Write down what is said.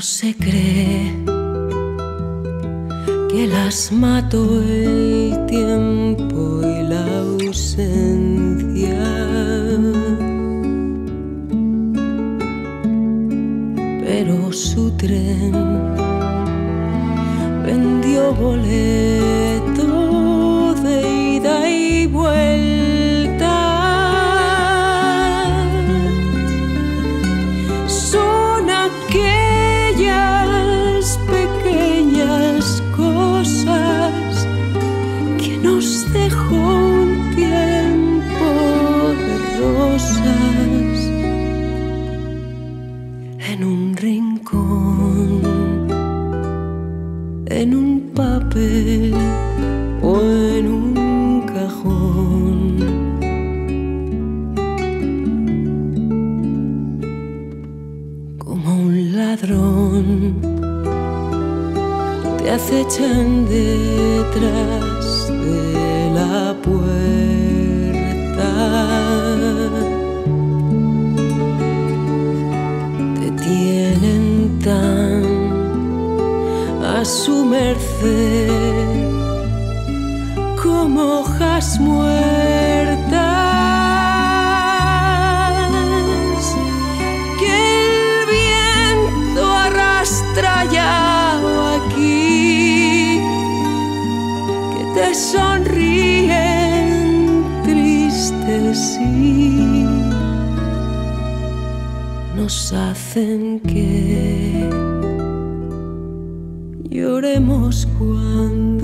se cree que las mató el tiempo y la ausencia. Pero su tren vendió boleto en un rincón, en un papel o en un cajón. Como un ladrón te acechan detrás de la puerta. Su merced como hojas muertas que el viento arrastra ya aquí que te sonríen tristes y nos hacen que lloremos cuando nada